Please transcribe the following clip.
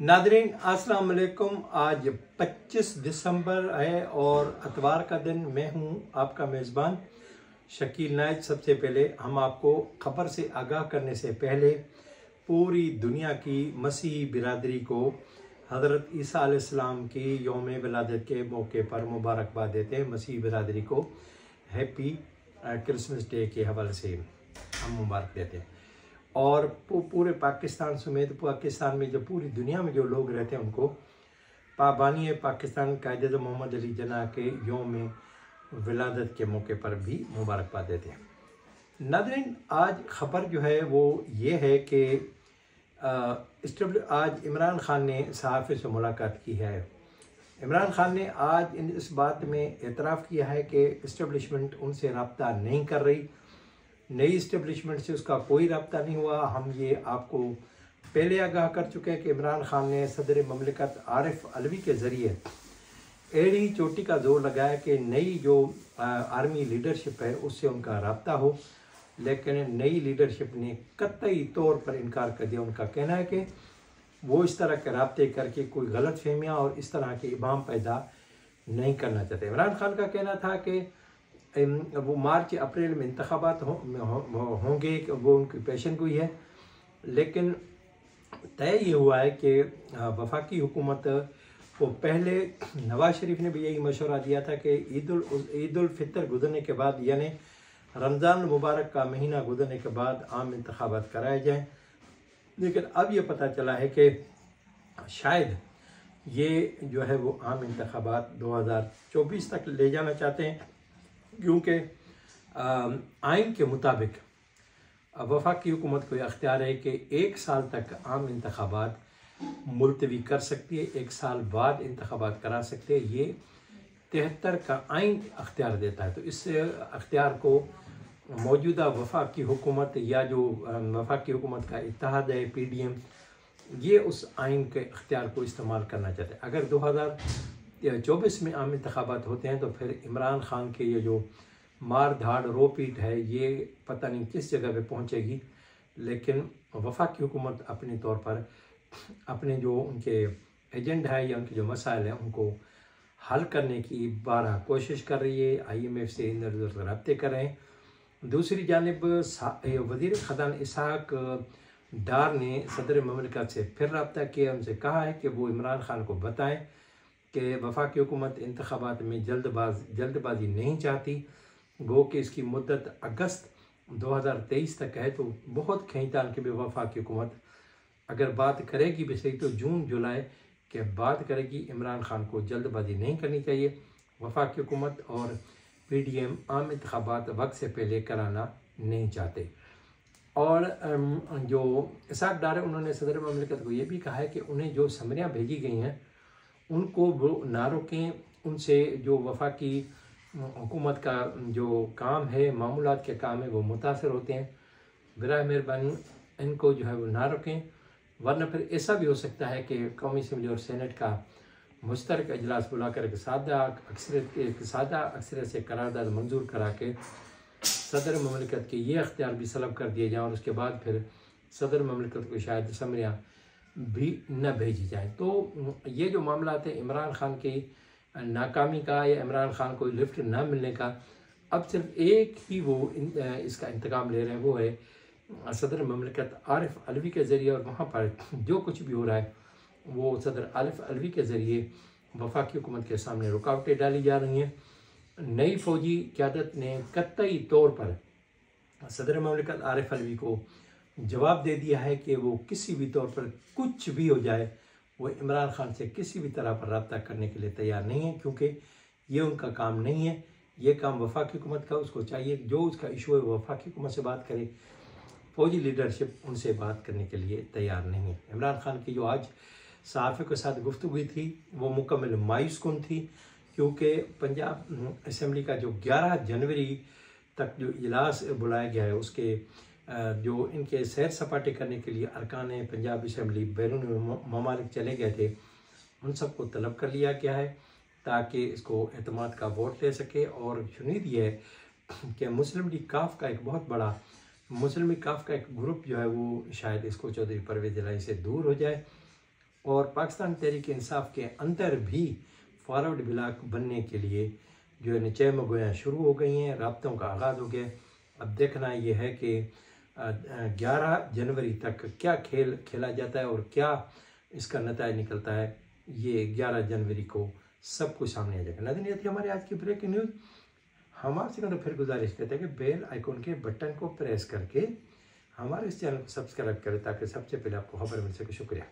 Nadreen, अस्सलाम वालेकुम। आज 25 दिसंबर है और अतवार का दिन मैं हूँ आपका मेज़बान शकील नायक। सबसे पहले हम आपको खबर से आगाह करने से पहले पूरी दुनिया की मसीही बिरादरी को हज़रत ईसा अलैहिस्सलाम की योम विलादत के मौके पर मुबारकबाद देते हैं। मसीही बिरादरी को हैप्पी क्रिसमस डे के हवाले से हम मुबारक देते हैं। और पूरे पाकिस्तान समेत पाकिस्तान में जो पूरी दुनिया में जो लोग रहते हैं उनको, पाबानी पाकिस्तान कायद मोहम्मद अली जना के योम विलादत के मौके पर भी मुबारकबाद देते हैं। नादरीन आज ख़बर जो है वो ये है कि आज इमरान ख़ान ने सहाफ़ी से मुलाकात की है। इमरान ख़ान ने आज इन इस बात में एतराफ़ किया है कि इस्टबलिशमेंट उनसे रबता नहीं कर रही। नई इस्टेब्लिशमेंट से उसका कोई रबता नहीं हुआ। हम ये आपको पहले आगाह कर चुके हैं कि इमरान ख़ान ने सदर ममलिकत आरिफ अलवी के ज़रिए एड़ी चोटी का ज़ोर लगाया कि नई जो आर्मी लीडरशिप है, उससे उनका रबता हो। लेकिन नई लीडरशिप ने कतई तौर पर इनकार कर दिया। उनका कहना है कि वो इस तरह के रबते करके कोई गलत फहमियाँ और इस तरह के इमाम पैदा नहीं करना चाहते। इमरान खान का कहना था कि वो मार्च अप्रैल में इंतबात हो, होंगे वो उनकी पेशन हुई है। लेकिन तय ये हुआ है कि वफाकी हुकूमत को पहले नवाज़ शरीफ ने भी यही मशवरा दिया था कि ईद उल फितर गुजरने के बाद यानी रमज़ान मुबारक का महीना गुजरने के बाद आम इंतबात कराए जाएँ। लेकिन अब ये पता चला है कि शायद ये जो है वो आम इंतबात 2024 तक ले जाना चाहते हैं। क्योंकि आइन के मुताबिक वफाकी हुकूमत को अख्तियार है कि एक साल तक आम इंतबात मुलतवी कर सकती है, एक साल बाद इंतबात करा सकती है। ये तिहत्तर का आइन अख्तियार देता है। तो इस अख्तियार को मौजूदा वफाकी हुकूमत या जो वफाकी हुकूमत का इतिहाद है, पी डी एम, ये उस आइन के अख्तियार को इस्तेमाल करना चाहते हैं। अगर दो हज़ार चौबीस में आम इंतबात होते हैं तो फिर इमरान ख़ान के ये जो मार धाड़, रो पीट है, ये पता नहीं किस जगह पे पहुंचेगी। लेकिन वफाकी हुकूमत अपने तौर पर अपने जो उनके एजेंडा है या उनके जो मसाइल हैं, उनको हल करने की बारह कोशिश कर रही है। आई एम एफ़ से उधर रबते कर दूसरी जानब वज़ीर खदान इसहाक, डार ने सदर ममलिकत से फिर रबता किया। उनसे कहा है कि वो इमरान खान को बताएँ कि वफाकी हुकूमत इंतबात में जल्दबाज, जल्दबाजी नहीं चाहती। गो कि इसकी मुद्दत अगस्त 2023 तक है तो बहुत खींचान के भी वफाकी हुकूमत अगर बात करेगी सही तो जून, जुलाई के बात करेगी। इमरान खान को जल्दबाजी नहीं करनी चाहिए। वफाकी हुकूमत और पी डी एम आम इंतबात वक्त से पहले कराना नहीं चाहते। और जो इसाक डार, उन्होंने सदर ममलिकत को ये भी कहा है कि उन्हें जो समरियाँ भेजी गई हैं उनको ना रोकें, उनसे जो वफा की हुकूमत का जो काम है, मामूलत के काम है, वो मुतासर होते हैं। बरए मेहरबानी, इनको जो है वो ना रोकें। वरना फिर ऐसा भी हो सकता है कि कौमी असम्बली और सैनट का मुश्तर अजलास बुलाकर सादा अक्सर एक सादा अक्सर से करारदाद मंजूर करा के सदर ममलिकत के ये अख्तियार भी सलब कर दिए जाएँ और उसके बाद फिर सदर ममलिकत को शायद समरियाँ भी न भेजी जाए। तो ये जो मामला है इमरान खान की नाकामी का या इमरान खान को लिफ्ट ना मिलने का अब सिर्फ़ एक ही वो इन, इसका इंतकाम ले रहे हैं वो है सदर ममलिकत आरिफ अलवी के ज़रिए और वहाँ पर जो कुछ भी हो रहा है वो सदर आरिफ अलवी के ज़रिए वफाकी हुकूमत के सामने रुकावटें डाली जा रही हैं। नई फौजी क्यादत ने कतई तौर पर सदर ममलिकत आरिफ अलवी को जवाब दे दिया है कि वो किसी भी तौर पर कुछ भी हो जाए, वो इमरान खान से किसी भी तरह पर रबता करने के लिए तैयार नहीं है, क्योंकि ये उनका काम नहीं है। ये काम वफाकी हुकूमत का, उसको चाहिए। जो उसका इशू है, वो हुकूमत से बात करे। फौजी लीडरशिप उनसे बात करने के लिए तैयार नहीं है। इमरान खान की जो आज सहाफ़ी के साथ गुफ्तु हुई थी, वो मुकम्मल मायूस कन थी? क्योंकि पंजाब असम्बली का जो 11 जनवरी तक जो इजलास बुलाया गया है, उसके जो इनके सैर सपाटे करने के लिए अरकान पंजाब असम्बली बैरून ममालिक चले गए थे। उन सबको तलब कर लिया गया है ताकि इसको अतमाद का वोट ले सके और शुनीद ये है कि मुस्लिम लीग काफ का एक बहुत बड़ा, मुस्लिम लीग काफ का एक ग्रुप जो है वो शायद इसको चौधरी परवेज लाई से दूर हो जाए और पाकिस्तान तहरीक इंसाफ के अंदर भी फॉरवर्ड ब्लाक बनने के लिए जो है निचय मगोयाँ शुरू हो गई हैं, रबतों का आगाज़ हो गया अब देखना यह है कि ग्यारह जनवरी तक क्या खेल खेला जाता है और क्या इसका नतज निकलता है, ये ग्यारह जनवरी को सब कुछ सामने आ जाएगा। नादिन ये थी हमारी आज की ब्रेकिंग न्यूज़। हम आपसे तो फिर गुजारिश करते हैं कि बेल आइकॉन के बटन को प्रेस करके हमारे इस चैनल को सब्सक्राइब करें ताकि सबसे पहले आपको खबर मिल सके। शुक्रिया।